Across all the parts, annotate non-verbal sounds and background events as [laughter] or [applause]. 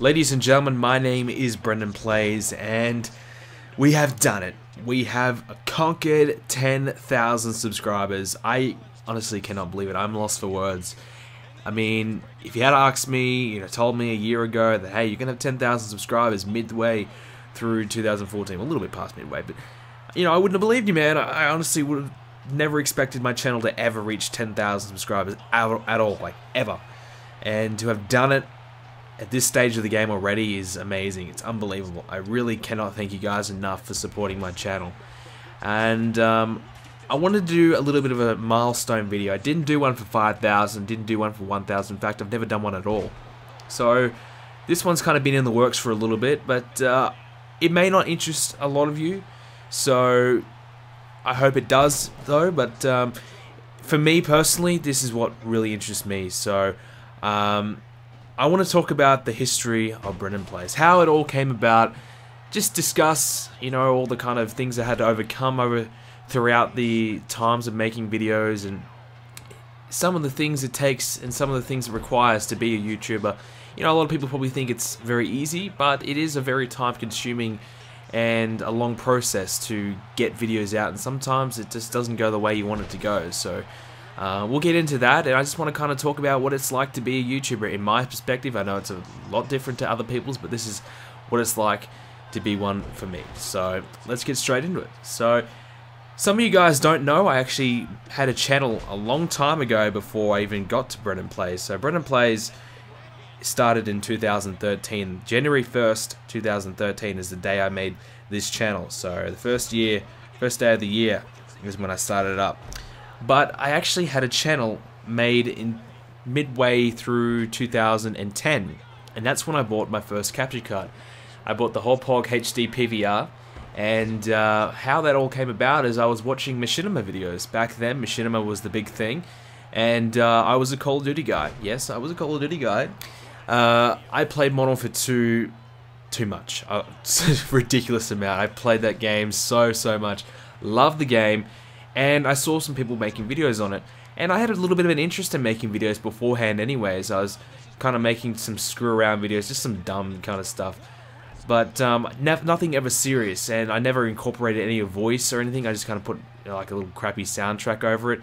Ladies and gentlemen, my name is BrendenPlayz, and we have done it. We have conquered 10,000 subscribers. I honestly cannot believe it. I'm lost for words. I mean, if you had asked me, you know, told me a year ago that, hey, you're going to have 10,000 subscribers midway through 2014, a little bit past midway, but, you know, I wouldn't have believed you, man. I honestly would have never expected my channel to ever reach 10,000 subscribers at all, like, ever. And to have done it at this stage of the game already is amazing. It's unbelievable. I really cannot thank you guys enough for supporting my channel. And um, I wanted to do a little bit of a milestone video. I didn't do one for 5,000, didn't do one for 1,000. In fact, I've never done one at all. So this one's kind of been in the works for a little bit, but uh, it may not interest a lot of you. So I hope it does, though. But um, for me personally, this is what really interests me. So um, I want to talk about the history of BrendenPlayz, how it all came about, just discuss, you know, all the kind of things I had to overcome over throughout the times of making videos and some of the things it takes and some of the things it requires to be a YouTuber. You know, a lot of people probably think it's very easy, but it is a very time consuming and a long process to get videos out and sometimes it just doesn't go the way you want it to go. So uh, we'll get into that, and I just want to kind of talk about what it's like to be a YouTuber in my perspective. I know it's a lot different to other people's, but this is what it's like to be one for me. So let's get straight into it. So some of you guys don't know, I actually had a channel a long time ago before I even got to BrendenPlayz. So BrendenPlayz started in 2013. January 1st, 2013 is the day I made this channel. So the first year, first day of the year is when I started it up. But I actually had a channel made in midway through 2010, and that's when I bought my first capture card. I bought the Hauppauge HD PVR, and uh, how that all came about is I was watching Machinima videos. Back then, Machinima was the big thing, and uh, I was a Call of Duty guy. Yes, I was a Call of Duty guy. Uh, I played Modern Warfare 2 too much. [laughs] Ridiculous amount. I played that game so, so much. Loved the game and I saw some people making videos on it. And I had a little bit of an interest in making videos beforehand anyways. I was kind of making some screw around videos, just some dumb kind of stuff. But um, nothing ever serious, and I never incorporated any voice or anything. I just kind of put you know, like a little crappy soundtrack over it.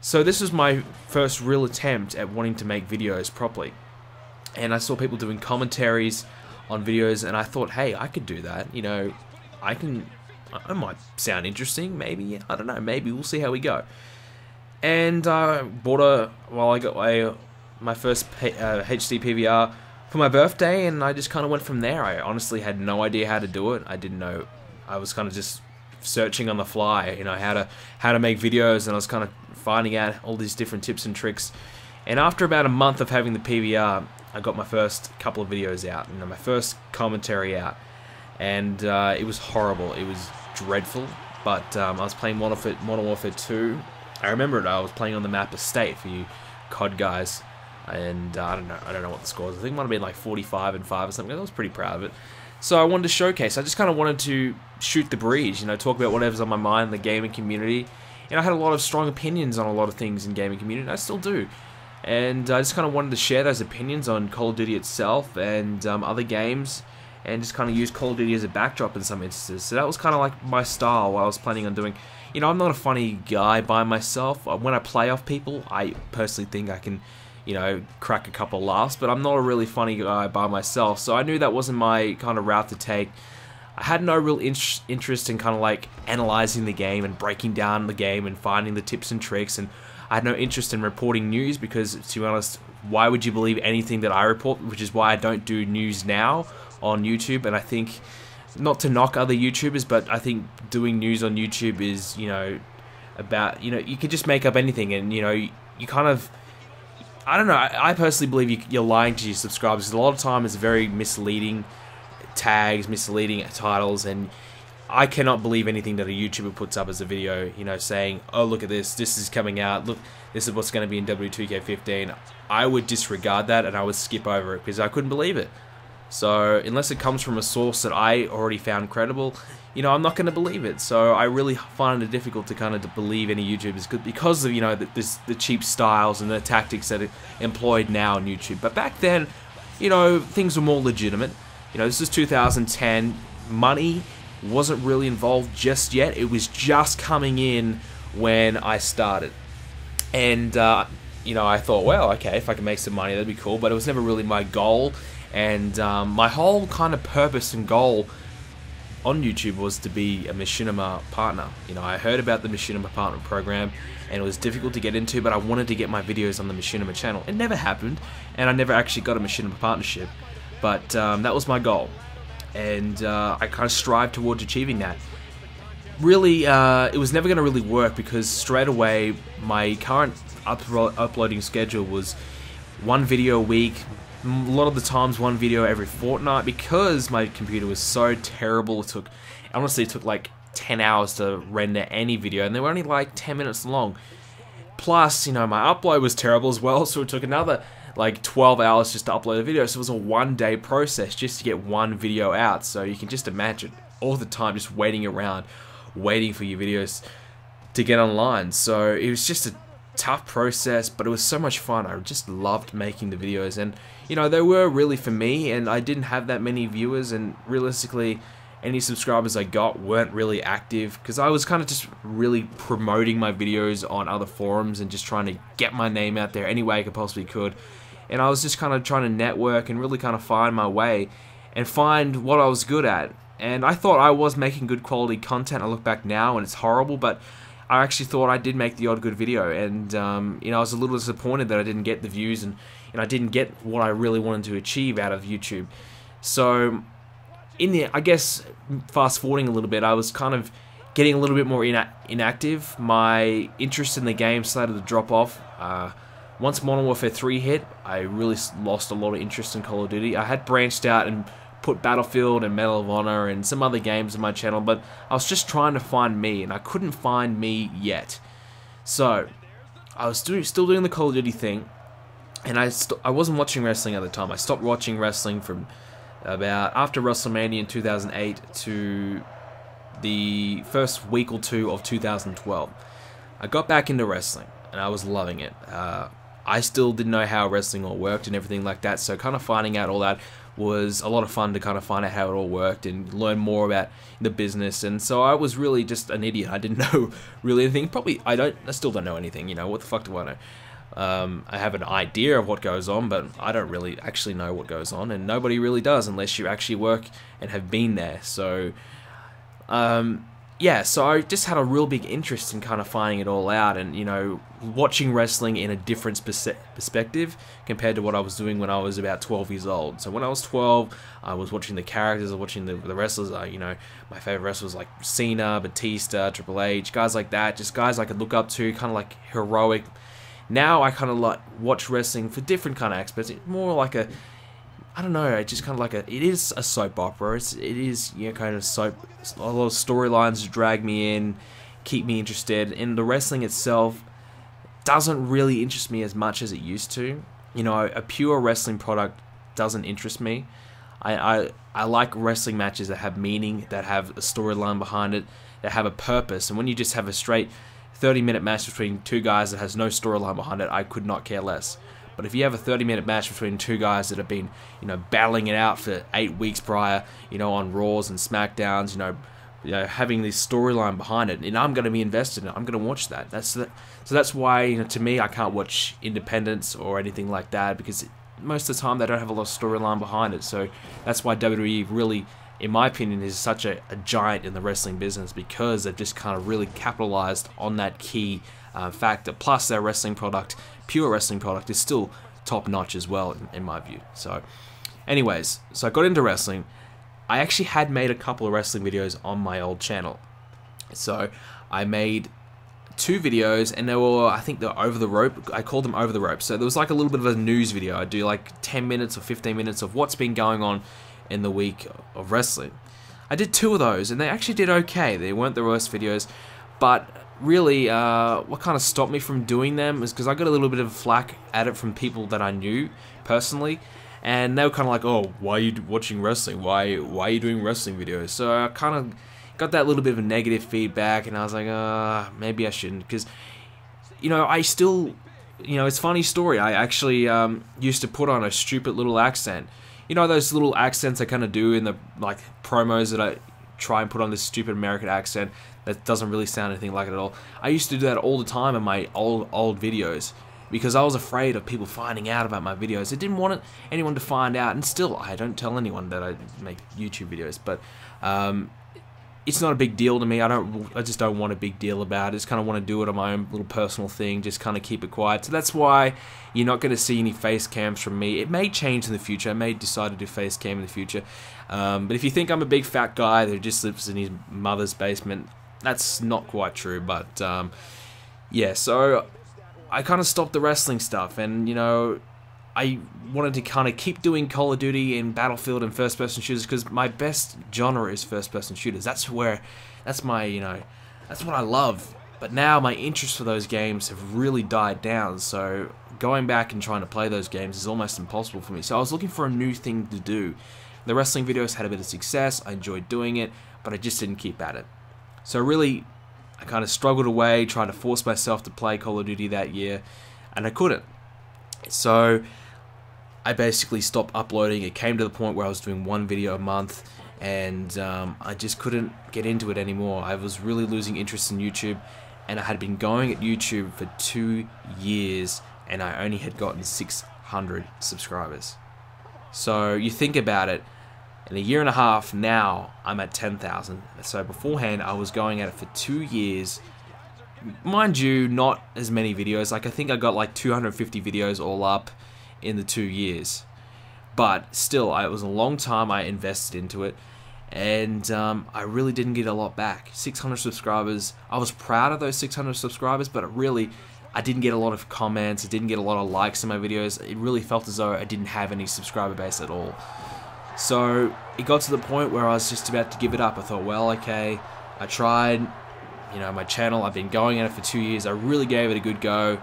So this was my first real attempt at wanting to make videos properly. And I saw people doing commentaries on videos, and I thought, hey, I could do that. You know, I can it might sound interesting, maybe. I don't know. Maybe we'll see how we go. And I uh, bought a well, I got a my first uh, HD PVR for my birthday, and I just kind of went from there. I honestly had no idea how to do it. I didn't know. I was kind of just searching on the fly, you know, how to how to make videos, and I was kind of finding out all these different tips and tricks. And after about a month of having the PVR, I got my first couple of videos out, and my first commentary out, and uh, it was horrible. It was dreadful, but um, I was playing Modern Warfare, Modern Warfare 2. I remember it. I was playing on the map Estate for you COD guys, and uh, I don't know. I don't know what the score was. I think it might have been like 45 and five or something. I was pretty proud of it. So I wanted to showcase. I just kind of wanted to shoot the breeze. You know, talk about whatever's on my mind in the gaming community. And I had a lot of strong opinions on a lot of things in gaming community. I still do. And I just kind of wanted to share those opinions on Call of Duty itself and um, other games and just kind of use Call of Duty as a backdrop in some instances. So that was kind of like my style. What I was planning on doing. You know, I'm not a funny guy by myself. Uh, when I play off people, I personally think I can, you know, crack a couple laughs. But I'm not a really funny guy by myself. So I knew that wasn't my kind of route to take. I had no real in interest in kind of like analyzing the game and breaking down the game and finding the tips and tricks and I had no interest in reporting news because, to be honest, why would you believe anything that I report? Which is why I don't do news now on YouTube, and I think not to knock other YouTubers, but I think doing news on YouTube is you know about you know you could just make up anything, and you know you, you kind of I don't know. I, I personally believe you, you're lying to your subscribers. A lot of time it's very misleading tags, misleading titles, and I cannot believe anything that a YouTuber puts up as a video, you know, saying, oh, look at this, this is coming out, look, this is what's going to be in W2K15. I would disregard that and I would skip over it because I couldn't believe it. So unless it comes from a source that I already found credible, you know, I'm not going to believe it. So I really find it difficult to kind of believe any YouTubers because of, you know, the, this, the cheap styles and the tactics that are employed now on YouTube. But back then, you know, things were more legitimate. You know, this is 2010. Money wasn't really involved just yet. It was just coming in when I started. And, uh, you know, I thought, well, okay, if I can make some money, that'd be cool. But it was never really my goal. And um, my whole kind of purpose and goal on YouTube was to be a Machinima partner. You know, I heard about the Machinima partner program and it was difficult to get into, but I wanted to get my videos on the Machinima channel. It never happened, and I never actually got a Machinima partnership, but um, that was my goal, and uh, I kind of strived towards achieving that. Really, uh, it was never going to really work because straight away my current uploading schedule was one video a week, a lot of the times one video every fortnight because my computer was so terrible. It took, honestly, it took like 10 hours to render any video, and they were only like 10 minutes long. Plus, you know, my upload was terrible as well, [laughs] so it took another like 12 hours just to upload a video. So it was a one day process just to get one video out. So you can just imagine all the time just waiting around, waiting for your videos to get online. So it was just a tough process, but it was so much fun. I just loved making the videos, and you know, they were really for me, and I didn't have that many viewers, and realistically, any subscribers I got weren't really active because I was kind of just really promoting my videos on other forums and just trying to get my name out there any way I could possibly could. And I was just kind of trying to network and really kind of find my way and find what I was good at. And I thought I was making good quality content. I look back now and it's horrible, but I actually thought I did make the odd good video. And, um, you know, I was a little disappointed that I didn't get the views and, and I didn't get what I really wanted to achieve out of YouTube. So in the, I guess, fast forwarding a little bit, I was kind of getting a little bit more ina inactive. My interest in the game started to drop off. Uh, once Modern Warfare 3 hit, I really lost a lot of interest in Call of Duty. I had branched out and put Battlefield and Medal of Honor and some other games on my channel, but I was just trying to find me, and I couldn't find me yet. So, I was doing, still doing the Call of Duty thing, and I, I wasn't watching wrestling at the time. I stopped watching wrestling from about after WrestleMania in 2008 to the first week or two of 2012. I got back into wrestling and I was loving it. Uh, I still didn't know how wrestling all worked and everything like that, so kind of finding out all that was a lot of fun to kind of find out how it all worked and learn more about the business. And so I was really just an idiot. I didn't [laughs] know really anything. Probably I don't. I still don't know anything. You know what the fuck do I know? Um, I have an idea of what goes on, but I don't really actually know what goes on, and nobody really does unless you actually work and have been there. So, um, yeah, so I just had a real big interest in kind of finding it all out and, you know, watching wrestling in a different perspective compared to what I was doing when I was about 12 years old. So when I was 12, I was watching the characters, I was watching the, the wrestlers, uh, you know, my favorite wrestlers like Cena, Batista, Triple H, guys like that, just guys I could look up to, kind of like heroic now I kind of like watch wrestling for different kind of aspects. More like a, I don't know, it's just kind of like a, it is a soap opera. It's, it is, you know, kind of soap, a lot of storylines to drag me in, keep me interested. And the wrestling itself doesn't really interest me as much as it used to. You know, a pure wrestling product doesn't interest me. I, I, I like wrestling matches that have meaning, that have a storyline behind it, that have a purpose. And when you just have a straight 30 minute match between two guys that has no storyline behind it, I could not care less. But if you have a 30 minute match between two guys that have been, you know, battling it out for eight weeks prior, you know, on Raws and SmackDowns, you know, you know having this storyline behind it, and I'm going to be invested in it. I'm going to watch that. That's the, so that's why, you know, to me, I can't watch Independence or anything like that because most of the time they don't have a lot of storyline behind it. So that's why WWE really in my opinion, is such a, a, giant in the wrestling business because they've just kind of really capitalized on that key uh, factor. Plus, their wrestling product, pure wrestling product, is still top notch as well, in, in my view. So, anyways, so I got into wrestling. I actually had made a couple of wrestling videos on my old channel. So, I made two videos and they were I think they're over the rope I called them over the rope so there was like a little bit of a news video I'd do like 10 minutes or 15 minutes of what's been going on in the week of wrestling. I did two of those, and they actually did okay. They weren't the worst videos, but really, uh, what kind of stopped me from doing them is because I got a little bit of flack at it from people that I knew personally, and they were kind of like, "Oh, why are you watching wrestling? Why why are you doing wrestling videos?" So I kind of got that little bit of negative feedback, and I was like, "Uh, maybe I shouldn't," because you know I still you know, it's funny story. I actually um, used to put on a stupid little accent. You know those little accents I kind of do in the like promos that I try and put on this stupid American accent that doesn't really sound anything like it at all. I used to do that all the time in my old old videos because I was afraid of people finding out about my videos. I didn't want anyone to find out, and still I don't tell anyone that I make YouTube videos. But um, it's not a big deal to me. I don't. I just don't want a big deal about it. I just kind of want to do it on my own little personal thing. Just kind of keep it quiet. So that's why you're not going to see any face cams from me. It may change in the future. I may decide to do face cam in the future. Um, but if you think I'm a big fat guy that just lives in his mother's basement, that's not quite true. But um, yeah, so I kind of stopped the wrestling stuff, and you know, I wanted to kind of keep doing Call of Duty and Battlefield and first person shooters because my best genre is first person shooters. That's where, that's my, you know, that's what I love. But now my interest for those games have really died down, so going back and trying to play those games is almost impossible for me. So I was looking for a new thing to do. The wrestling videos had a bit of success, I enjoyed doing it, but I just didn't keep at it. So really, I kind of struggled away, trying to force myself to play Call of Duty that year, and I couldn't. So I basically stopped uploading. It came to the point where I was doing one video a month, and um, I just couldn't get into it anymore. I was really losing interest in YouTube, and I had been going at YouTube for two years, and I only had gotten 600 subscribers. So you think about it, in a year and a half now, I'm at 10,000. So beforehand, I was going at it for two years. Mind you, not as many videos. Like I think I got like 250 videos all up in the two years. But still, it was a long time I invested into it, and um, I really didn't get a lot back. 600 subscribers. I was proud of those 600 subscribers, but it really, I didn't get a lot of comments. I didn't get a lot of likes in my videos. It really felt as though I didn't have any subscriber base at all. So it got to the point where I was just about to give it up. I thought, well, okay, I tried. You know, my channel. I've been going at it for two years. I really gave it a good go.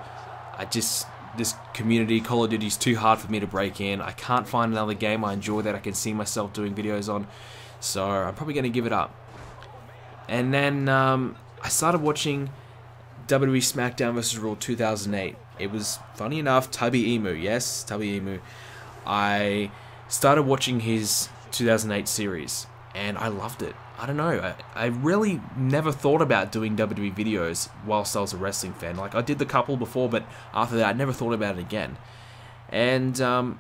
I just this community, Call of Duty, is too hard for me to break in. I can't find another game I enjoy that I can see myself doing videos on. So I'm probably going to give it up. And then um, I started watching WWE SmackDown vs. Raw 2008. It was funny enough, Tubby Emu, yes, Tubby Emu. I started watching his 2008 series and I loved it. I don't know. I, I really never thought about doing WWE videos whilst I was a wrestling fan. Like I did the couple before, but after that, I never thought about it again. And um,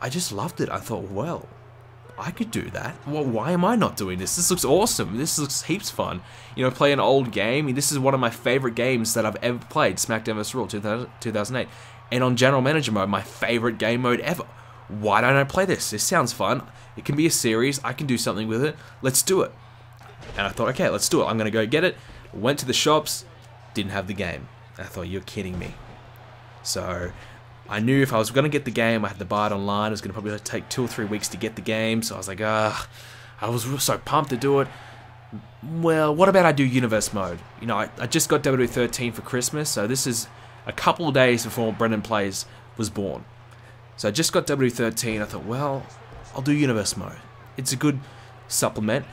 I just loved it. I thought, well, I could do that. Well, why am I not doing this? This looks awesome. This looks heaps fun. You know, play an old game. This is one of my favorite games that I've ever played, SmackDown vs. Raw 2008. And on General Manager mode, my favorite game mode ever. Why don't I play this? This sounds fun. It can be a series. I can do something with it. Let's do it. And I thought, okay, let's do it. I'm going to go get it. Went to the shops, didn't have the game. I thought, you're kidding me. So I knew if I was going to get the game, I had to buy it online. It was going to probably take two or three weeks to get the game. So I was like, ah, I was so pumped to do it. Well, what about I do universe mode? You know, I, I just got WWE 13 for Christmas, so this is a couple of days before BrendenPlayz was born. So I just got W13, I thought, well, I'll do universe mode. It's a good supplement.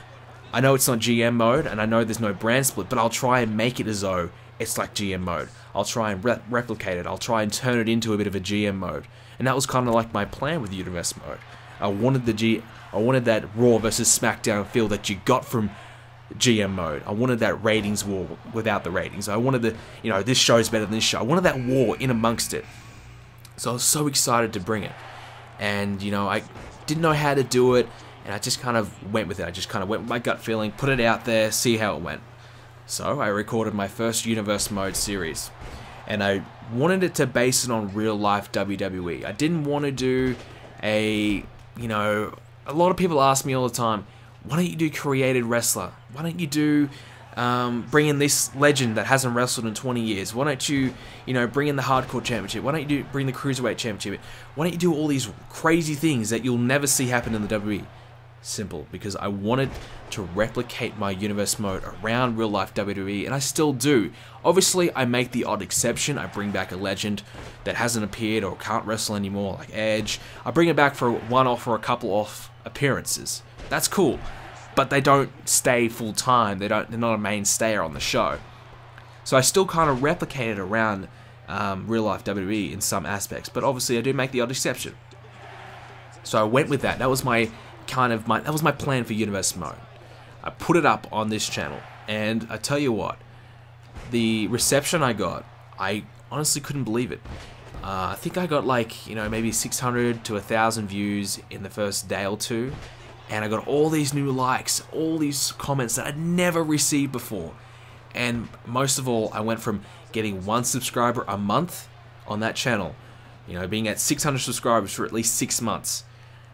I know it's not GM mode, and I know there's no brand split, but I'll try and make it as though it's like GM mode. I'll try and re replicate it. I'll try and turn it into a bit of a GM mode. And that was kind of like my plan with Universe mode. I wanted the G, I wanted that Raw versus SmackDown feel that you got from GM mode. I wanted that ratings war without the ratings. I wanted the, you know, this show's better than this show. I wanted that war in amongst it. So I was so excited to bring it. And, you know, I didn't know how to do it and I just kind of went with it. I just kind of went with my gut feeling, put it out there, see how it went. So I recorded my first Universe Mode series, and I wanted it to base it on real life WWE. I didn't want to do a, you know, a lot of people ask me all the time, why don't you do created wrestler? Why don't you do um, bring in this legend that hasn't wrestled in 20 years? Why don't you, you know, bring in the Hardcore Championship? Why don't you do, bring the Cruiserweight Championship? Why don't you do all these crazy things that you'll never see happen in the WWE? Simple, because I wanted to replicate my universe mode around real life WWE, and I still do. Obviously, I make the odd exception. I bring back a legend that hasn't appeared or can't wrestle anymore, like Edge. I bring it back for one off or a couple off appearances. That's cool, but they don't stay full time. They don't. They're not a mainstay on the show. So I still kind of replicate it around um, real life WWE in some aspects, but obviously I do make the odd exception. So I went with that. That was my kind of my that was my plan for Universe Mode. I put it up on this channel, and I tell you what, the reception I got, I honestly couldn't believe it. Uh, I think I got like you know maybe 600 to a thousand views in the first day or two, and I got all these new likes, all these comments that I'd never received before. And most of all, I went from getting one subscriber a month on that channel, you know, being at 600 subscribers for at least six months,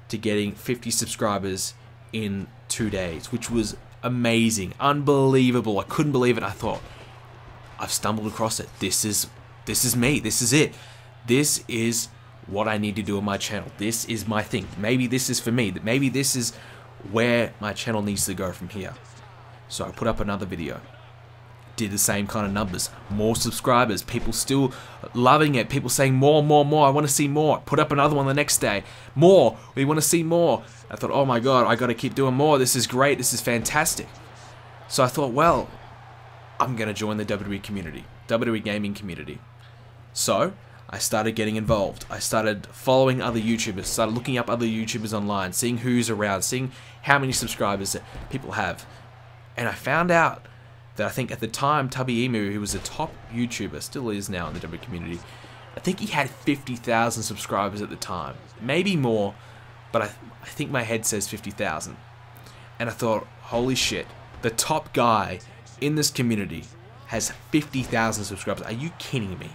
to getting 50 subscribers in two days, which was amazing, unbelievable. I couldn't believe it. I thought, I've stumbled across it. This is this is me. This is it. This is what I need to do on my channel. This is my thing. Maybe this is for me. That maybe this is where my channel needs to go from here. So I put up another video did the same kind of numbers. More subscribers, people still loving it, people saying more, more, more, I want to see more. Put up another one the next day. More, we want to see more. I thought, oh my god, I got to keep doing more. This is great, this is fantastic. So I thought, well, I'm going to join the WWE community, WWE gaming community. So I started getting involved. I started following other YouTubers, started looking up other YouTubers online, seeing who's around, seeing how many subscribers that people have. And I found out that I think at the time Tubby Emu, who was a top YouTuber, still is now in the W community, I think he had 50,000 subscribers at the time. Maybe more, but I, I think my head says 50,000. And I thought, holy shit, the top guy in this community has 50,000 subscribers. Are you kidding me?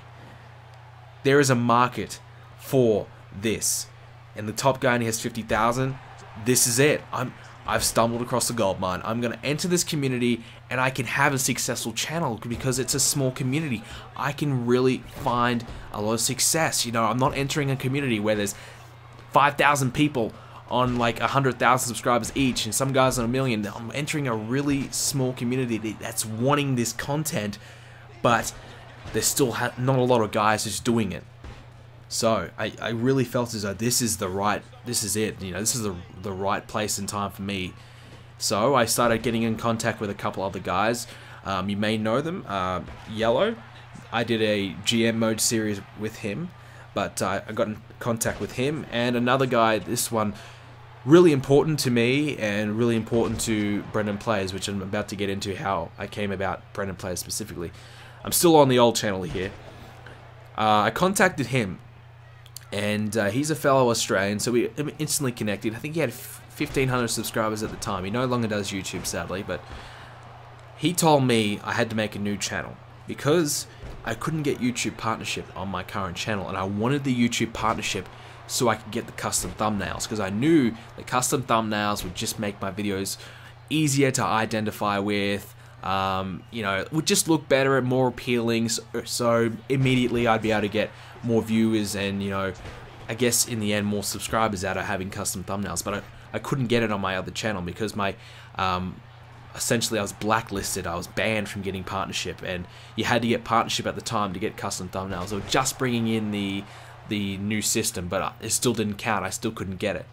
There is a market for this. And the top guy only has 50,000. This is it. I'm I've stumbled across the gold mine. I'm going to enter this community and I can have a successful channel because it's a small community. I can really find a lot of success. You know, I'm not entering a community where there's 5,000 people on like 100,000 subscribers each and some guys on a million. I'm entering a really small community that's wanting this content, but there's still not a lot of guys just doing it. So I, I really felt as though this is the right, this is it, you know, this is the, the right place and time for me. So I started getting in contact with a couple other guys. Um, you may know them, uh, Yellow. I did a GM mode series with him, but uh, I got in contact with him and another guy. This one really important to me and really important to BrendenPlayz, which I'm about to get into how I came about BrendenPlayz specifically. I'm still on the old channel here. Uh, I contacted him and uh, he's a fellow Australian, so we instantly connected. I think he had 1,500 subscribers at the time. He no longer does YouTube, sadly, but he told me I had to make a new channel because I couldn't get YouTube partnership on my current channel, and I wanted the YouTube partnership so I could get the custom thumbnails because I knew the custom thumbnails would just make my videos easier to identify with. Um, you know, would just look better and more appealing. So, so immediately I'd be able to get more viewers and, you know, I guess in the end more subscribers out of having custom thumbnails. But I, I couldn't get it on my other channel because my, um, essentially I was blacklisted. I was banned from getting partnership and you had to get partnership at the time to get custom thumbnails. Were just bringing in the, the new system, but it still didn't count. I still couldn't get it.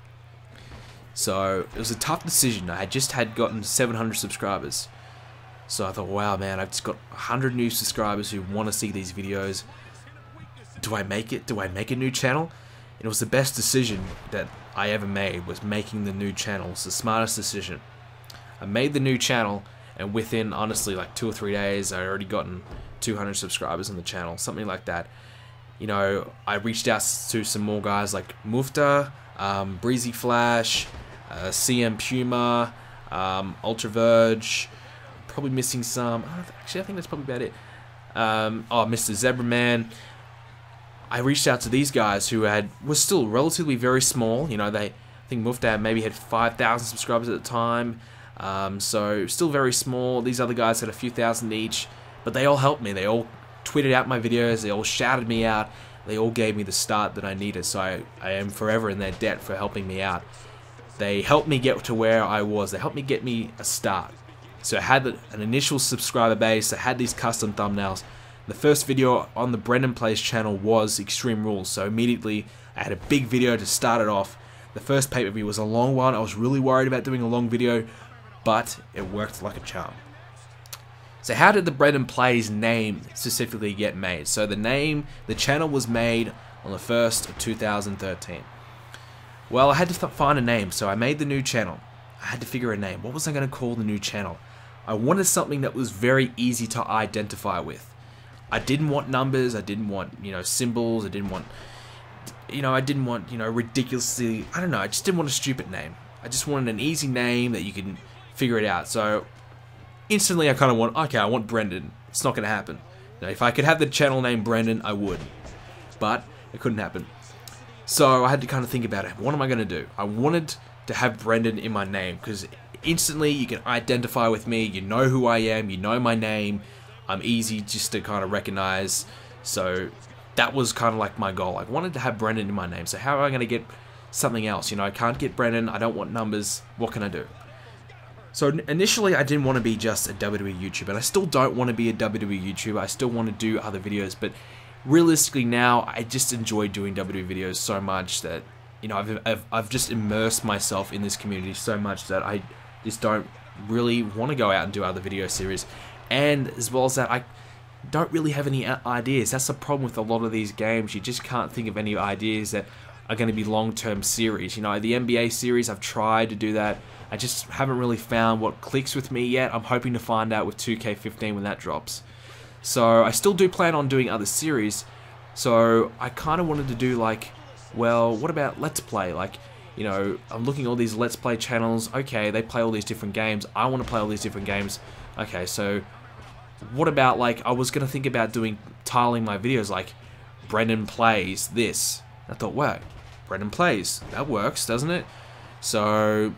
So it was a tough decision. I had just had gotten 700 subscribers. So I thought, wow, man, I've just got 100 new subscribers who want to see these videos do I make it? Do I make a new channel? And it was the best decision that I ever made was making the new channel. It's the smartest decision. I made the new channel and within honestly like two or three days I already gotten 200 subscribers on the channel, something like that. You know, I reached out to some more guys like Mufta, um, Breezy Flash, uh, CM Puma, um, Ultra Verge, probably missing some. Actually, I think that's probably about it. Um, oh, Mr. Zebra Man. I reached out to these guys who had was still relatively very small. You know, they I think Muftad maybe had 5,000 subscribers at the time, um, so still very small. These other guys had a few thousand each, but they all helped me. They all tweeted out my videos. They all shouted me out. They all gave me the start that I needed. So I, I am forever in their debt for helping me out. They helped me get to where I was. They helped me get me a start. So I had an initial subscriber base. I had these custom thumbnails. The first video on the BrendenPlayz channel was Extreme Rules, so immediately I had a big video to start it off. The first pay-per-view was a long one. I was really worried about doing a long video, but it worked like a charm. So how did the BrendenPlayz name specifically get made? So the name, the channel was made on the 1st of 2013. Well, I had to find a name, so I made the new channel. I had to figure a name. What was I going to call the new channel? I wanted something that was very easy to identify with. I didn't want numbers, I didn't want, you know, symbols, I didn't want, you know, I didn't want, you know, ridiculously, I don't know, I just didn't want a stupid name. I just wanted an easy name that you can figure it out. So instantly I kind of want, okay, I want Brenden. It's not going to happen. Now, if I could have the channel name Brenden, I would. But it couldn't happen. So I had to kind of think about it. What am I going to do? I wanted to have Brenden in my name because instantly you can identify with me. You know who I am. You know my name. I'm easy just to kind of recognize. So that was kind of like my goal. I wanted to have Brenden in my name. So how am I going to get something else? You know, I can't get Brenden. I don't want numbers. What can I do? So initially I didn't want to be just a WWE YouTuber, and I still don't want to be a WWE YouTuber. I still want to do other videos, but realistically now I just enjoy doing WWE videos so much that you know I've, I've, I've just immersed myself in this community so much that I just don't really want to go out and do other video series. And as well as that, I don't really have any uh, ideas. That's the problem with a lot of these games. You just can't think of any ideas that are going to be long-term series. You know, the NBA series, I've tried to do that. I just haven't really found what clicks with me yet. I'm hoping to find out with 2K15 when that drops. So I still do plan on doing other series. So I kind of wanted to do like, well, what about Let's Play? Like, you know, I'm looking all these Let's Play channels. Okay, they play all these different games. I want to play all these different games. Okay, so what about like, I was going to think about doing, tiling my videos like, Brenden plays this. I thought, wow, Brenden plays. That works, doesn't it? So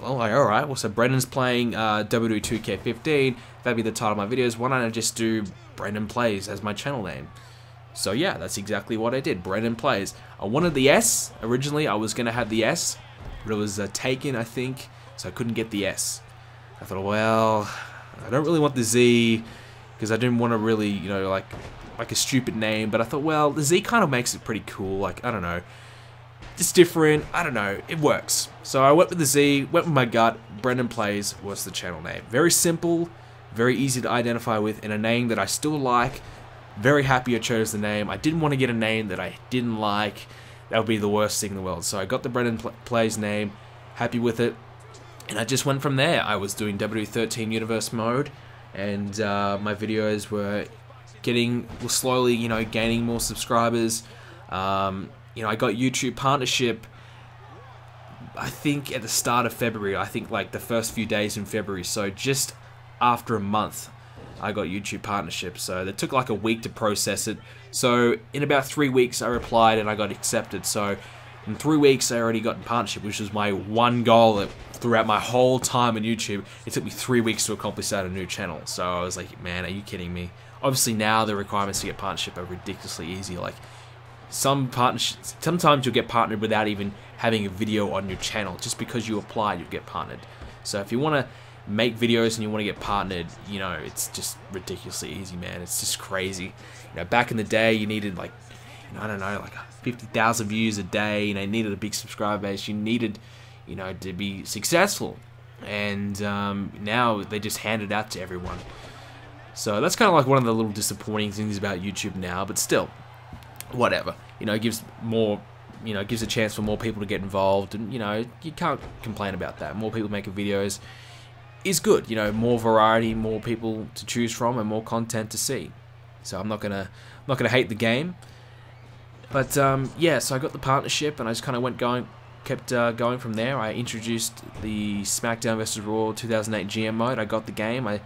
well, like, alright, well, so Brenden's playing uh, WWE 2K15, that'd be the title of my videos, why don't I just do Brenden Plays as my channel name? So yeah, that's exactly what I did, Brenden Plays. I wanted the S, originally I was going to have the S, but it was uh, taken, I think, so I couldn't get the S. I thought, well, I don't really want the Z, because I didn't want to really, you know, like, like a stupid name, but I thought, well, the Z kind of makes it pretty cool, like, I don't know, it's different. I don't know. It works. So I went with the Z, went with my gut. BrendenPlayz was the channel name. Very simple, very easy to identify with, and a name that I still like. Very happy I chose the name. I didn't want to get a name that I didn't like. That would be the worst thing in the world. So I got the Brendan Plays name, happy with it, and I just went from there. I was doing W13 Universe mode, and uh, my videos were getting slowly, you know, gaining more subscribers. Um, you know, I got YouTube partnership. I think at the start of February. I think like the first few days in February. So just after a month, I got YouTube partnership. So it took like a week to process it. So in about three weeks, I replied and I got accepted. So in three weeks, I already got in partnership, which was my one goal throughout my whole time on YouTube. It took me three weeks to accomplish that on a new channel. So I was like, man, are you kidding me? Obviously now the requirements to get partnership are ridiculously easy. Like some partnerships, sometimes you'll get partnered without even having a video on your channel. Just because you apply, you'll get partnered. So if you want to make videos and you want to get partnered, you know, it's just ridiculously easy, man. It's just crazy. You know, back in the day, you needed like, you know, I don't know, like 50,000 views a day. You know, you needed a big subscriber base. You needed, you know, to be successful. And um, now they just hand it out to everyone. So that's kind of like one of the little disappointing things about YouTube now, but still, whatever. You know, it gives more, you know, gives a chance for more people to get involved, and you know, you can't complain about that. More people making videos is good. You know, more variety, more people to choose from, and more content to see. So I'm not gonna, I'm not gonna hate the game. But um, yeah, so I got the partnership, and I just kind of went going, kept uh, going from there. I introduced the SmackDown vs Raw 2008 GM mode. I got the game. I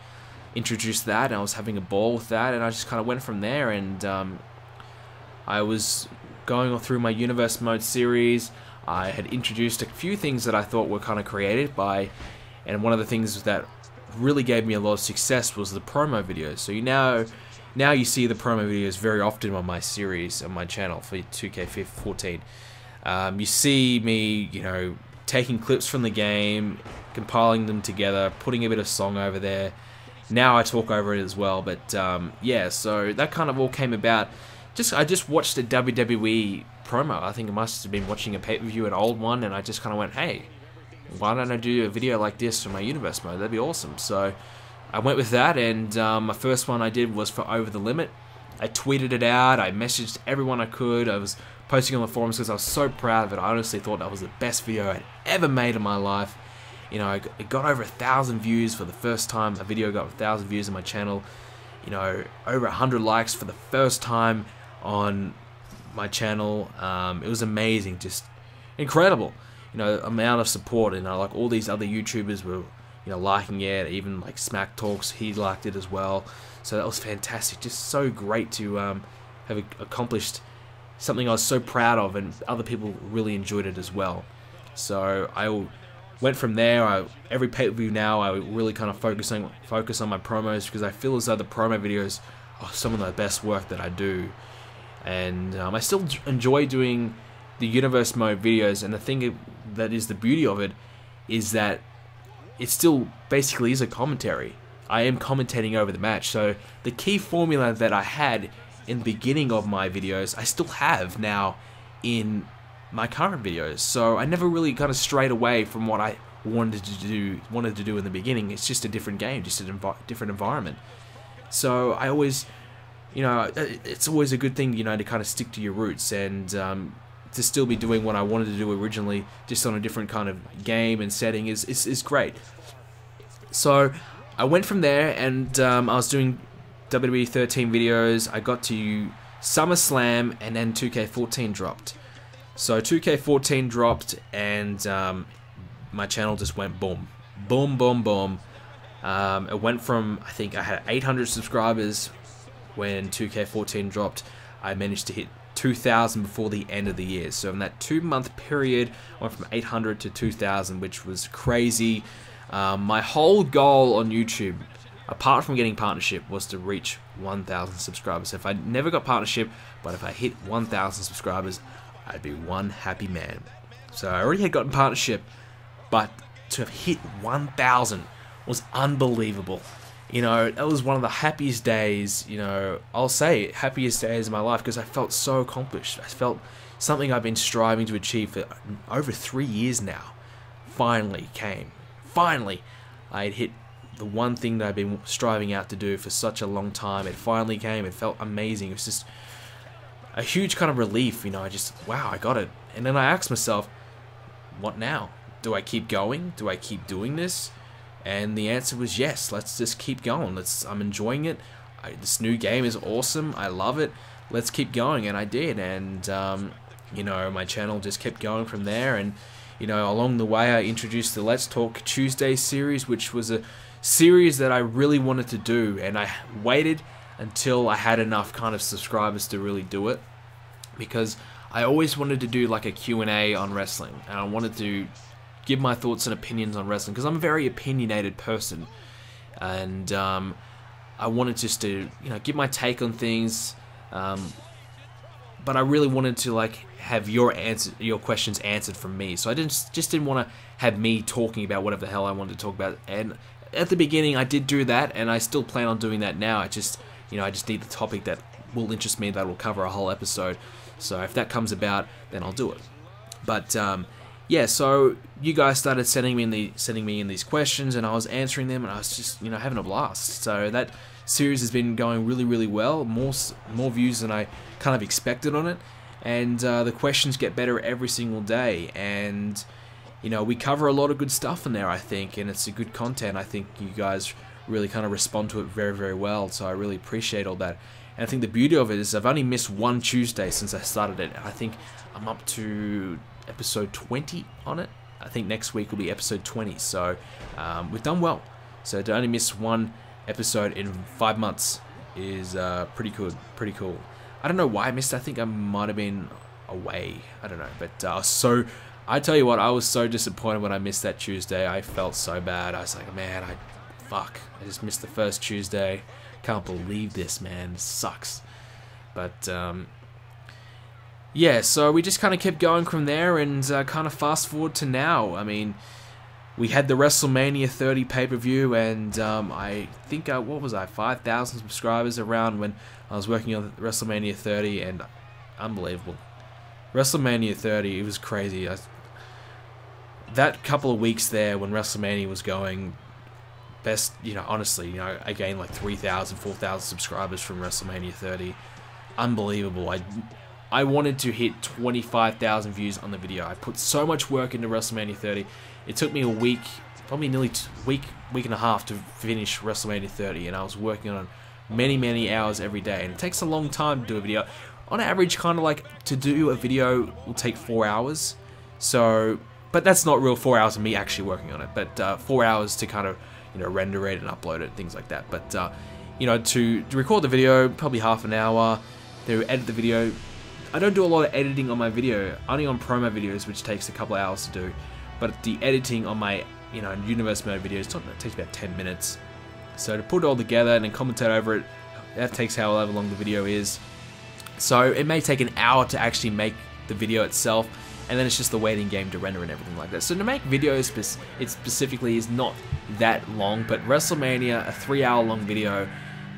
introduced that, and I was having a ball with that, and I just kind of went from there. And um, I was going through my Universe Mode series. I had introduced a few things that I thought were kind of created by, and one of the things that really gave me a lot of success was the promo videos. So you now, now you see the promo videos very often on my series on my channel for 2K14. Um, you see me, you know, taking clips from the game, compiling them together, putting a bit of song over there. Now I talk over it as well, but um, yeah, so that kind of all came about just I just watched a WWE promo. I think I must have been watching a pay per view, an old one, and I just kind of went, "Hey, why don't I do a video like this for my universe mode? That'd be awesome." So I went with that, and um, my first one I did was for Over the Limit. I tweeted it out, I messaged everyone I could, I was posting on the forums because I was so proud of it. I honestly thought that was the best video I'd ever made in my life. You know, it got over a thousand views for the first time. A video got a thousand views on my channel. You know, over a hundred likes for the first time on my channel. Um, it was amazing, just incredible. You know, amount of support. You know, like all these other YouTubers were, you know, liking it. Even like Smack Talks, he liked it as well. So that was fantastic. Just so great to um, have accomplished something I was so proud of, and other people really enjoyed it as well. So I went from there. I, every pay per view now, I really kind of focus on focus on my promos because I feel as though the promo videos are some of the best work that I do, and um, I still enjoy doing the universe mode videos. And the thing that is the beauty of it is that it still basically is a commentary. I am commentating over the match. So the key formula that I had in the beginning of my videos, I still have now in my current videos. So I never really kind of strayed away from what I wanted to do wanted to do in the beginning. It's just a different game, just a different environment. So I always, you know, it's always a good thing, you know, to kind of stick to your roots and um, to still be doing what I wanted to do originally, just on a different kind of game and setting is is, is great. So I went from there and um, I was doing WWE 13 videos. I got to SummerSlam and then 2K14 dropped. So 2K14 dropped and um, my channel just went boom. Boom, boom, boom. Um, it went from, I think I had 800 subscribers when 2K14 dropped. I managed to hit 2,000 before the end of the year. So in that two month period, I went from 800 to 2,000, which was crazy. Um, my whole goal on YouTube, apart from getting partnership, was to reach 1,000 subscribers. So if I never got partnership, but if I hit 1,000 subscribers, I'd be one happy man. So I already had gotten partnership, but to have hit 1,000 was unbelievable. You know, that was one of the happiest days, you know, I'll say happiest days of my life because I felt so accomplished. I felt something I've been striving to achieve for uh, over three years now finally came. Finally, I had hit the one thing that I've been striving out to do for such a long time. It finally came. It felt amazing. It was just a huge kind of relief, you know, I just, wow, I got it. And then I asked myself, what now? Do I keep going? Do I keep doing this? And the answer was yes, let's just keep going. Let's, I'm enjoying it. I, this new game is awesome. I love it. Let's keep going. And I did. And, um, you know, my channel just kept going from there. And, you know, along the way, I introduced the Let's Talk Tuesday series, which was a series that I really wanted to do. And I waited until I had enough kind of subscribers to really do it because I always wanted to do like a Q&A on wrestling and I wanted to give my thoughts and opinions on wrestling because I'm a very opinionated person and um, I wanted just to you know give my take on things um, but I really wanted to like have your answer your questions answered from me so I didn't just didn't want to have me talking about whatever the hell I wanted to talk about and at the beginning I did do that and I still plan on doing that now I just you know, I just need the topic that will interest me that will cover a whole episode. So if that comes about, then I'll do it. But um, yeah, so you guys started sending me in the sending me in these questions, and I was answering them, and I was just you know having a blast. So that series has been going really really well, more more views than I kind of expected on it, and uh, the questions get better every single day, and you know we cover a lot of good stuff in there, I think, and it's a good content. I think you guys really kind of respond to it very, very well. So I really appreciate all that. And I think the beauty of it is I've only missed one Tuesday since I started it. I think I'm up to episode 20 on it. I think next week will be episode 20. So um, we've done well. So to only miss one episode in five months is uh, pretty good. Pretty cool. I don't know why I missed. I think I might have been away. I don't know. But uh, so I tell you what, I was so disappointed when I missed that Tuesday. I felt so bad. I was like, man, I fuck, I just missed the first Tuesday. Can't believe this, man. Sucks. But, um, yeah, so we just kind of kept going from there and uh, kind of fast forward to now. I mean, we had the WrestleMania 30 pay per view, and um, I think, uh, what was I, 5,000 subscribers around when I was working on WrestleMania 30, and unbelievable. WrestleMania 30, it was crazy. I, that couple of weeks there when WrestleMania was going, best, you know, honestly, you know, I gained like 3,000, 4,000 subscribers from WrestleMania 30. Unbelievable. I I wanted to hit 25,000 views on the video. I put so much work into WrestleMania 30. It took me a week, probably nearly week, week and a half to finish WrestleMania 30, and I was working on many, many hours every day. And it takes a long time to do a video. On average, kind of like to do a video will take four hours. So, but that's not real four hours of me actually working on it, but uh, four hours to kind of, you know, render it and upload it, things like that. But, uh, you know, to, to record the video, probably half an hour. To edit the video, I don't do a lot of editing on my video, only on promo videos, which takes a couple hours to do. But the editing on my, you know, universe mode videos takes about 10 minutes. So to put it all together and then commentate over it, that takes however long the video is. So it may take an hour to actually make the video itself, and then it's just the waiting game to render and everything like that. So to make videos, it specifically is not that long, but WrestleMania, a three hour long video,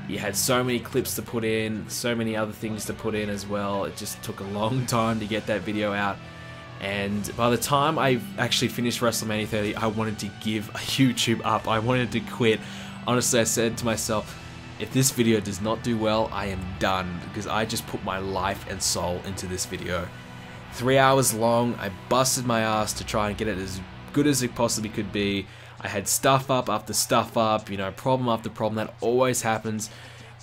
you had so many clips to put in, so many other things to put in as well. It just took a long [laughs] time to get that video out. And by the time I actually finished WrestleMania 30, I wanted to give [laughs] YouTube up. I wanted to quit. Honestly, I said to myself, if this video does not do well, I am done because I just put my life and soul into this video. Three hours long, I busted my ass to try and get it as good as it possibly could be. I had stuff up after stuff up, you know, problem after problem. That always happens.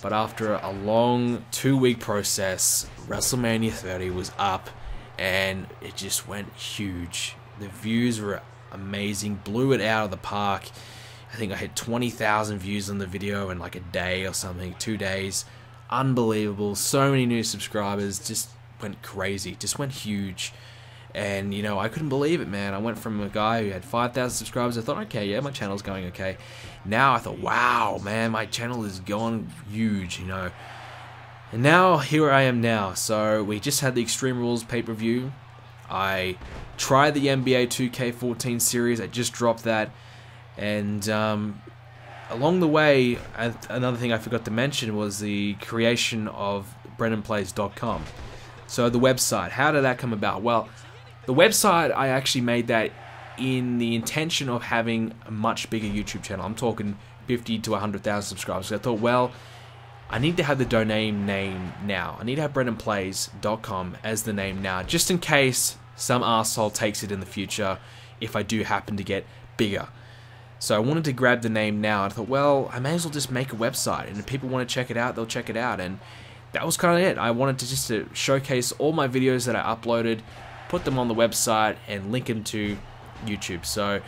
But after a long two week process, WrestleMania 30 was up and it just went huge. The views were amazing, blew it out of the park. I think I hit 20,000 views on the video in like a day or something, two days. Unbelievable. So many new subscribers, just went crazy, just went huge. And, you know, I couldn't believe it, man. I went from a guy who had 5,000 subscribers. I thought, okay, yeah, my channel's going okay. Now I thought, wow, man, my channel is going huge, you know. And now, here I am now. So, we just had the Extreme Rules pay-per-view. I tried the NBA 2K14 series. I just dropped that. And, um, along the way, another thing I forgot to mention was the creation of BrendenPlayz.com. So, the website. How did that come about? Well, the website, I actually made that in the intention of having a much bigger YouTube channel. I'm talking 50 to 100,000 subscribers. I thought, well, I need to have the domain name now. I need to have BrendenPlayz.com as the name now, just in case some asshole takes it in the future if I do happen to get bigger. So I wanted to grab the name now. I thought, well, I may as well just make a website, and if people want to check it out, they'll check it out. And that was kind of it. I wanted to just to showcase all my videos that I uploaded, put them on the website and link them to YouTube. So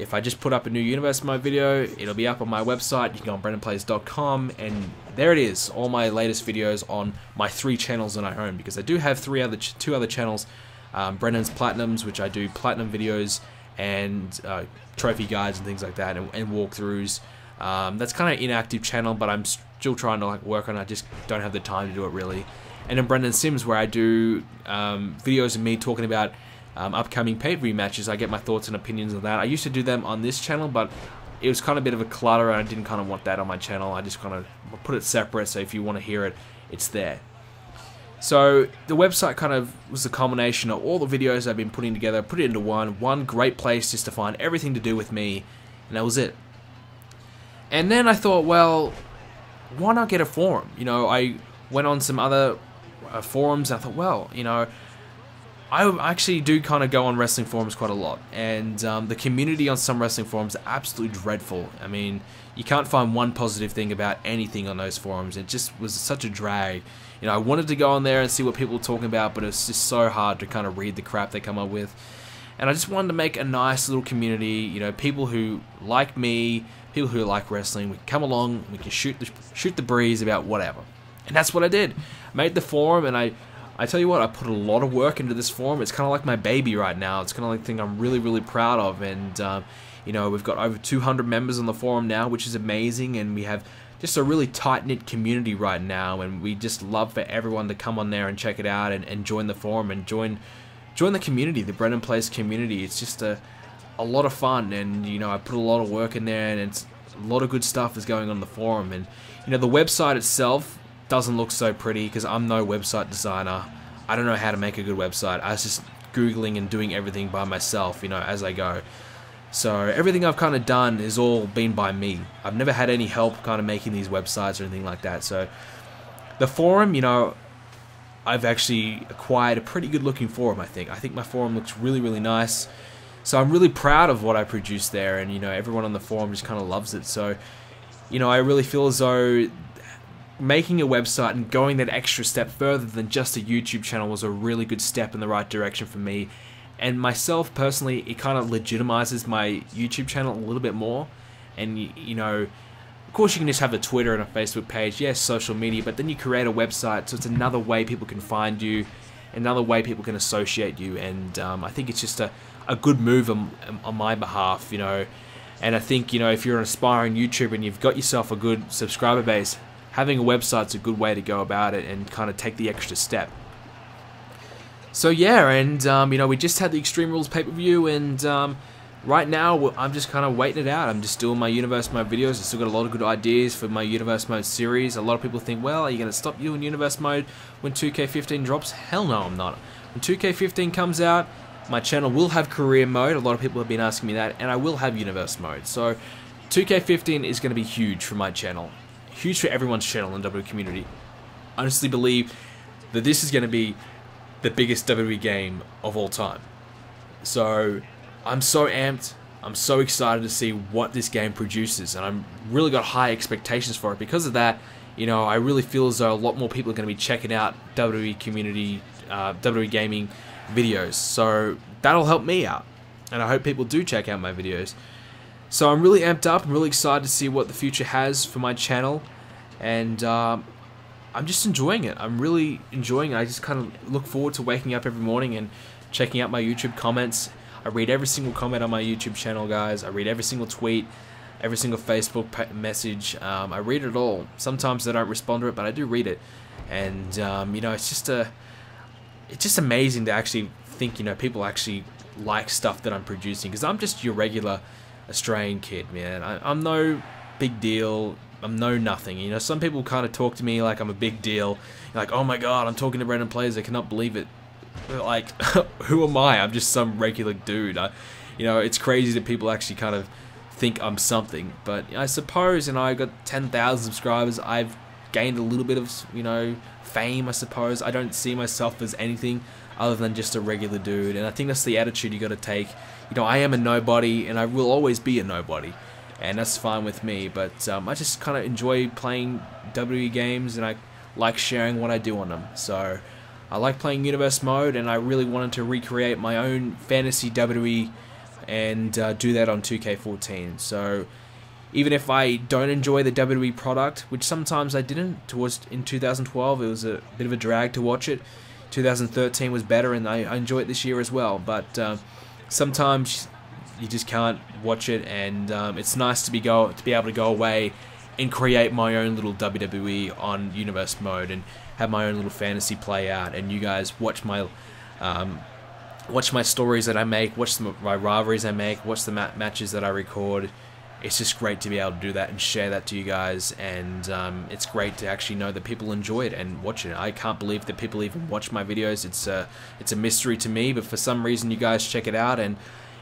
if I just put up a new Universe Mode video, it'll be up on my website. You can go on BrendenPlayz.com and there it is, all my latest videos on my three channels that I own because I do have three other two other channels, um, Brenden's Platinums, which I do platinum videos and uh, trophy guides and things like that, and, and walkthroughs. Um, that's kind of inactive channel, but I'm still trying to like work on. it. I just don't have the time to do it really and then Brenden Sims, where I do um, videos of me talking about um, upcoming pay-per-view matches. I get my thoughts and opinions on that. I used to do them on this channel, but it was kind of a bit of a clutter, and I didn't kind of want that on my channel. I just kind of put it separate, so if you want to hear it, it's there. So the website kind of was a combination of all the videos I've been putting together, put it into one, one great place just to find everything to do with me, and that was it. And then I thought, well, why not get a forum? You know, I went on some other uh, forums. I thought, well, you know, I actually do kind of go on wrestling forums quite a lot, and um, the community on some wrestling forums are absolutely dreadful. I mean, you can't find one positive thing about anything on those forums. It just was such a drag. You know, I wanted to go on there and see what people were talking about, but it's just so hard to kind of read the crap they come up with. And I just wanted to make a nice little community. You know, people who like me, people who like wrestling. We can come along, we can shoot the shoot the breeze about whatever. And that's what I did. Made the forum, and I, I tell you what, I put a lot of work into this forum. It's kind of like my baby right now. It's kind of like thing I'm really, really proud of. And um, you know, we've got over 200 members on the forum now, which is amazing, and we have just a really tight knit community right now. And we just love for everyone to come on there and check it out and, and join the forum and join join the community, the Brenden Plays community. It's just a a lot of fun, and you know, I put a lot of work in there, and it's a lot of good stuff is going on the forum. And you know, the website itself doesn't look so pretty because I'm no website designer. I don't know how to make a good website. I was just googling and doing everything by myself, you know, as I go. So everything I've kind of done is all been by me. I've never had any help kind of making these websites or anything like that. So the forum, you know, I've actually acquired a pretty good looking forum, I think. I think my forum looks really, really nice. So I'm really proud of what I produced there, and you know, everyone on the forum just kind of loves it. So, you know, I really feel as though making a website and going that extra step further than just a YouTube channel was a really good step in the right direction for me. And myself personally, it kind of legitimizes my YouTube channel a little bit more. And you know, of course, you can just have a Twitter and a Facebook page, yes, social media, but then you create a website, so it's another way people can find you, another way people can associate you, and um, I think it's just a, a good move on, on my behalf, you know. And I think, you know, if you're an aspiring YouTuber and you've got yourself a good subscriber base, having a website's a good way to go about it and kind of take the extra step. So yeah, and um, you know, we just had the Extreme Rules pay-per-view, and um, right now, I'm just kind of waiting it out. I'm just doing my Universe Mode videos. I've still got a lot of good ideas for my Universe Mode series. A lot of people think, well, are you going to stop doing Universe Mode when 2K15 drops? Hell no, I'm not. When 2K15 comes out, my channel will have career mode. A lot of people have been asking me that, and I will have Universe Mode. So 2K15 is going to be huge for my channel. Huge for everyone's channel in WWE community. I honestly believe that this is going to be the biggest WWE game of all time. So I'm so amped. I'm so excited to see what this game produces, and I'm really got high expectations for it. Because of that, you know, I really feel as though a lot more people are going to be checking out WWE community, uh, WWE gaming videos. So that'll help me out, and I hope people do check out my videos. So I'm really amped up. I'm really excited to see what the future has for my channel, and um, I'm just enjoying it. I'm really enjoying it. I just kind of look forward to waking up every morning and checking out my YouTube comments I read every single comment on my YouTube channel, guys. I read every single tweet, every single Facebook message. Um, I read it all. Sometimes I don't respond to it, but I do read it. And um, you know, it's just a, it's just amazing to actually think, you know, people actually like stuff that I'm producing because I'm just your regular Australian kid, man. I, I'm no big deal. I'm no nothing. You know, some people kind of talk to me like I'm a big deal. Like, oh my god, I'm talking to Brendan Players. I cannot believe it like, [laughs] who am I? I'm just some regular dude. I, you know, it's crazy that people actually kind of think I'm something. But I suppose, and I've got 10,000 subscribers. I've gained a little bit of, you know, fame, I suppose. I don't see myself as anything other than just a regular dude. And I think that's the attitude you got to take. You know, I am a nobody, and I will always be a nobody. And that's fine with me. But um, I just kind of enjoy playing WWE games, and I like sharing what I do on them. So I like playing Universe Mode, and I really wanted to recreate my own fantasy WWE and uh, do that on 2K14. So even if I don't enjoy the WWE product, which sometimes I didn't towards in 2012, it was a bit of a drag to watch it. 2013 was better, and I, I enjoy it this year as well. But uh, sometimes you just can't watch it, and um, it's nice to be go to be able to go away and create my own little WWE on Universe Mode and have my own little fantasy play out, and you guys watch my um, watch my stories that I make, watch the, my rivalries I make, watch the ma- matches that I record. It's just great to be able to do that and share that to you guys, and um, it's great to actually know that people enjoy it and watch it. I can't believe that people even watch my videos. It's a it's a mystery to me, but for some reason you guys check it out, and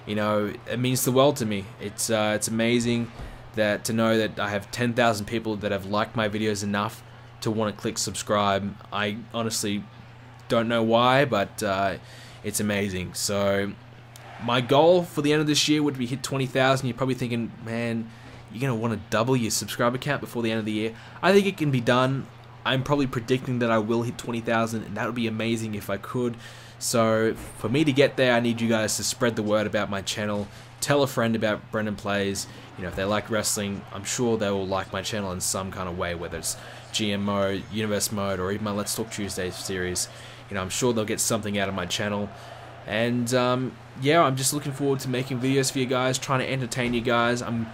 you know it means the world to me. It's uh, it's amazing that to know that I have 10,000 people that have liked my videos enough to want to click subscribe. I honestly don't know why, but uh, it's amazing. So my goal for the end of this year would be hit 20,000. You're probably thinking, man, you're going to want to double your subscriber count before the end of the year. I think it can be done. I'm probably predicting that I will hit 20,000, and that would be amazing if I could. So for me to get there, I need you guys to spread the word about my channel. Tell a friend about Brenden Plays. You know, if they like wrestling, I'm sure they will like my channel in some kind of way, whether it's GM mode, Universe mode, or even my Let's Talk Tuesday series. You know, I'm sure they'll get something out of my channel. And um, yeah, I'm just looking forward to making videos for you guys, trying to entertain you guys. I'm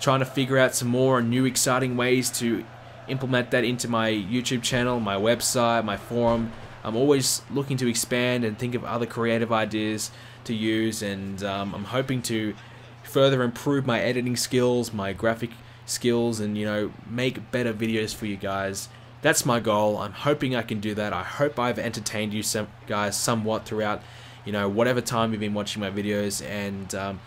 trying to figure out some more new exciting ways to implement that into my YouTube channel, my website, my forum. I'm always looking to expand and think of other creative ideas to use, and um, I'm hoping to further improve my editing skills, my graphic skills and you know make better videos for you guys that's my goal i'm hoping i can do that i hope i've entertained you some guys somewhat throughout you know whatever time you've been watching my videos and um,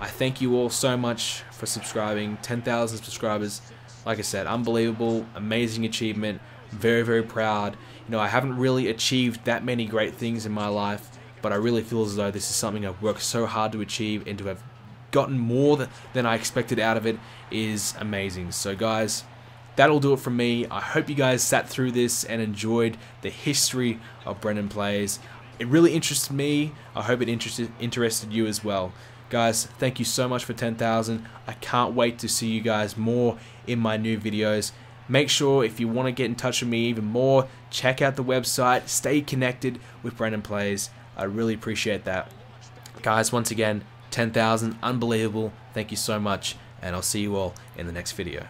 I thank you all so much for subscribing. 10,000 subscribers. Like I said, unbelievable, amazing achievement. Very, very proud. You know, I haven't really achieved that many great things in my life, but I really feel as though this is something I've worked so hard to achieve and to have gotten more than I expected out of it is amazing. So guys, that'll do it from me. I hope you guys sat through this and enjoyed the history of Brenden Plays. It really interested me. I hope it interested interested you as well. Guys, thank you so much for 10,000. I can't wait to see you guys more in my new videos. Make sure if you want to get in touch with me even more, check out the website, stay connected with Brenden Plays. I really appreciate that. Guys, once again, 10,000, unbelievable. Thank you so much, and I'll see you all in the next video.